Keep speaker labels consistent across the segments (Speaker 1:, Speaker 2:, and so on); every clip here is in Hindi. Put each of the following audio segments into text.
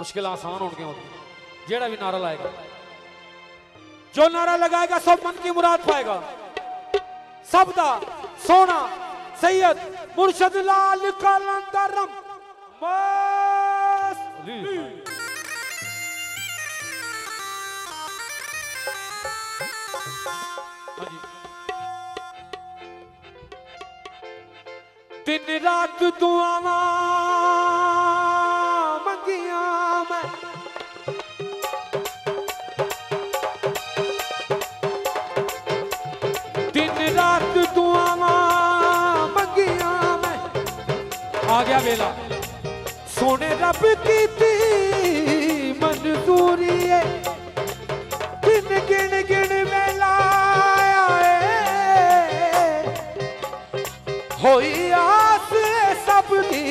Speaker 1: मुश्किल आसान होती जेड़ा भी नारा लाएगा। जो नारा लगाएगा, सब मन की मुराद पाएगा। सबदा सोना, सैयद मुर्शद लाल कलंदरम। मस्त दिन रात दुआवा आ गया वेला सोने रब की थी मंजूरी है दिन गिन गिन वेला आया है होई आस सब दी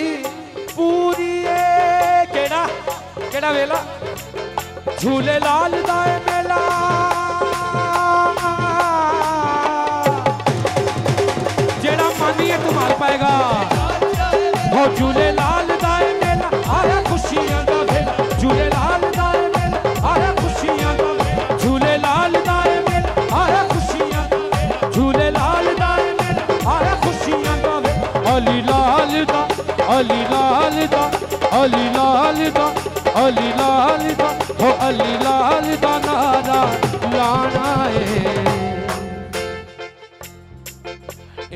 Speaker 1: पूरी है केड़ा केड़ा वेला झूले लाल दाए हो झूले लाल दाए मेला आया खुशियाँ दा वेला झूले लाल दाए मेला आया खुशियाँ दा वेला झूले लाल दाए मेला आया खुशियाँ दा वेला झूले लाल दाए मेला आया खुशियाँ दा वेला अली लाल दा अली लाल दा अली लाल दा अली लाल दा हो अली लाल दा नारा लाना है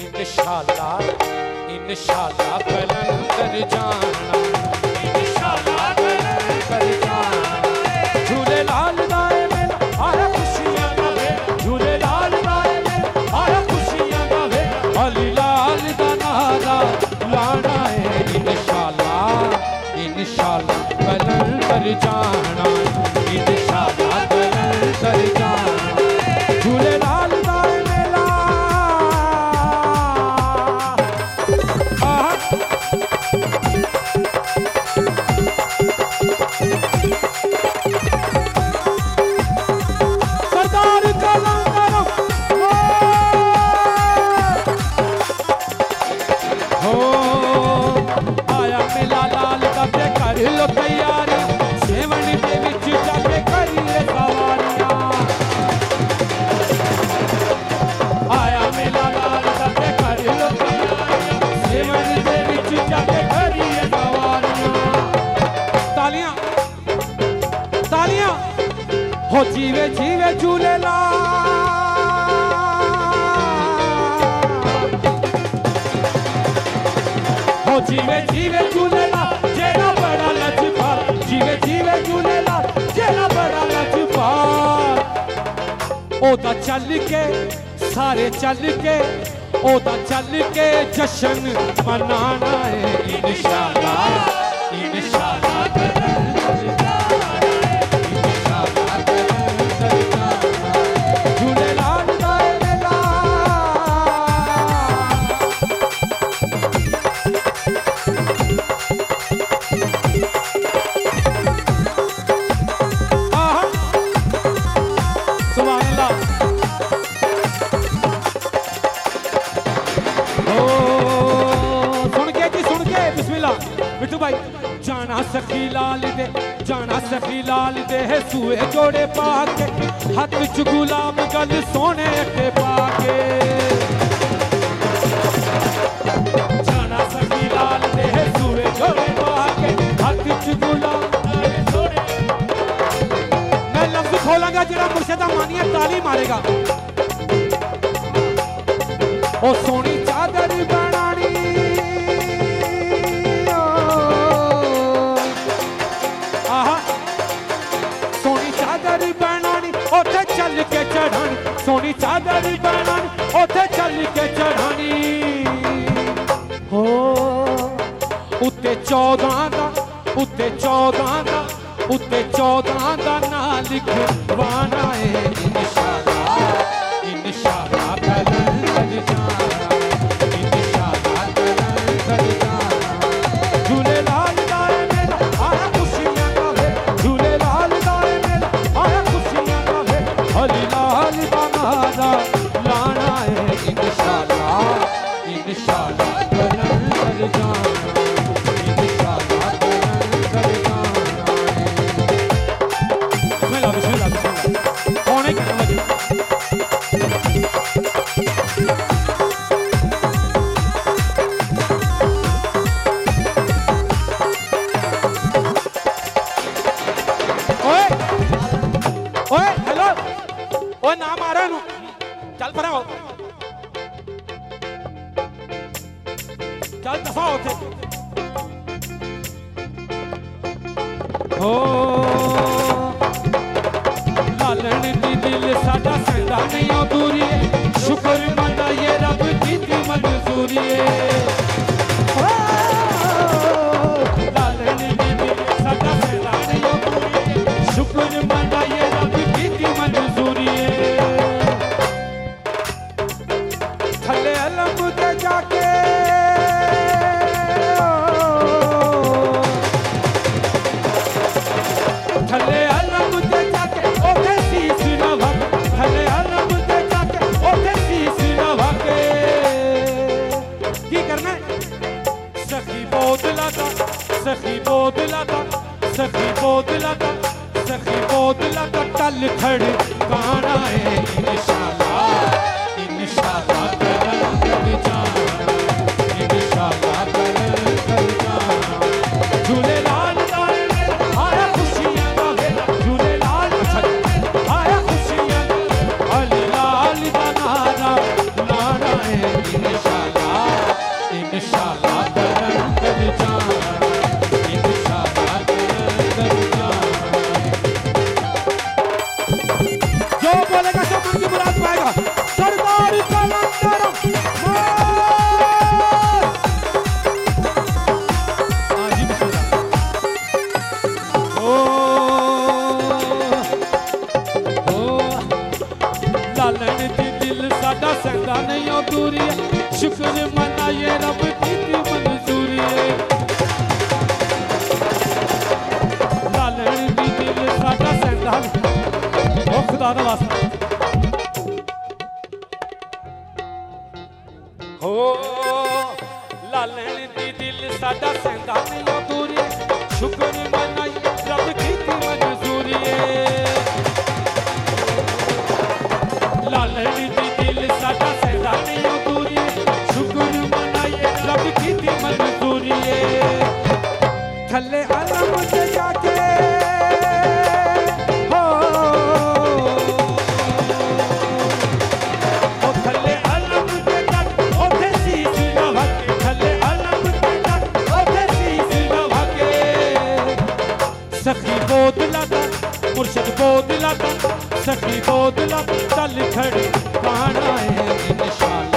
Speaker 1: इंशाल्लाह इंशाल्लाह कलंदर जाना। इंशाल्लाह कलंदर जाना। झूले लाल दाए मेला आया खुशियाँ दा वे। झूले लाल दाए मेला आया खुशियाँ दा वे। अली लाल दा नारा लाना है इंशाल्लाह इंशाल्लाह कलंदर जाना। जीवे जीवे झूलेलाल। जीवे जीवे झूलेलाल बड़ा जीवे जीवे बड़ा ओदा चल के, सारे चल के ओदा चल के जश्न मनाना है, इंशाल्लाह। लाल दे, जाना सखी लाल दे सूए जोड़े पाके, हाथ च गुलाब गल सोने अटे पाके। जाना सखी लाल मैं लफ्ज खोलांगा जरा मुर्शदा मानिया ताली मारेगा। ओ सोनी ਉੱਤੇ 14 ਦਾ ਉੱਤੇ 14 ਦਾ ਉੱਤੇ 14 ਦਾ ਨਾਂ ਲਿਖਵਾਣਾ ਏ ਇਨਸ਼ਾਅੱਲਾ ਇਨਸ਼ਾਅੱਲਾ ਕਲੰਦਰ ਜਾਣਾ ਇਨਸ਼ਾਅੱਲਾ ਕਲੰਦਰ ਜਾਣਾ ਝੂਲੇ ਲਾਲ ਦਾਏ ਮੇਲਾ ਆਇਆ ਖੁਸ਼ੀਆਂ ਦਾ ਵੇ ਝੂਲੇ ਲਾਲ ਦਾਏ ਮੇਲਾ ਆਇਆ ਖੁਸ਼ੀਆਂ ਦਾ ਵੇ ਹਲੀ ਲਾਲ ਦਾ ਨਾਰਾ ਲਾਣਾ ਏ ਇਨਸ਼ਾਅੱਲਾ ਇਨਸ਼ਾਅੱਲਾ ਕਲੰਦਰ ਜਾਣਾ ਇਨਸ਼ਾਅੱਲਾ ਕਲੰਦਰ ਜਾਣਾ दुनिया पूरी शुक्र माता ये रब की मजदूरी है सखी बोतला का सखी बोतला का सखी बोतला का टल खड़ गाना है निशान। ਦਾਦਾ ਬਸ। ਹੋ ਲਾਲਣ ਦੀ ਦਿਲ ਸਾਡਾ ਸੈਂਦਾ ਨਹੀਂ सखी बोतला मुर्शद बोतला सखी बोतला तल खड़े पाना है निशान।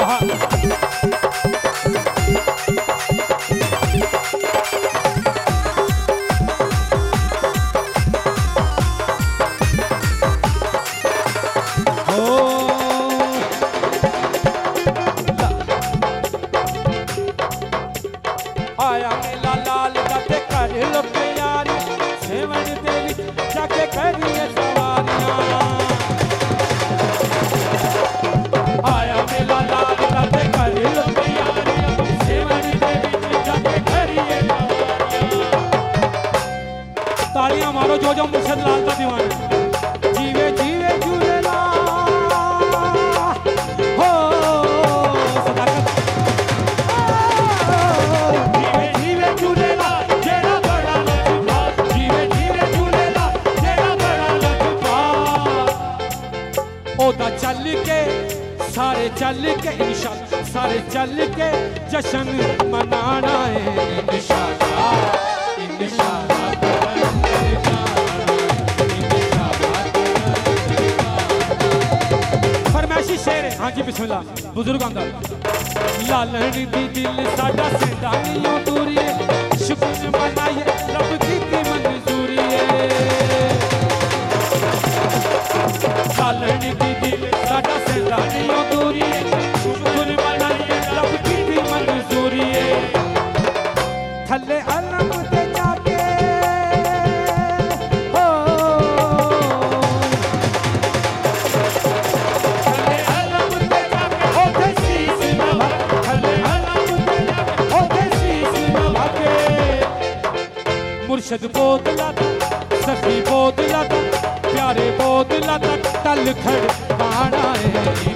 Speaker 1: ha. सर चल के जश्न मनाना है। हाँ। जी, बिस्मिल्लाह। बुज़ुर्ग अंदर लालन दी दिल साडा सेंदा नियो दूरी शुक्र मनाइए, रब दी की मंजूरी है। लालन दी इर्शद बोतला तक सखी बोतला तक प्यारे बोतला तक तल खड़ बाड़ा है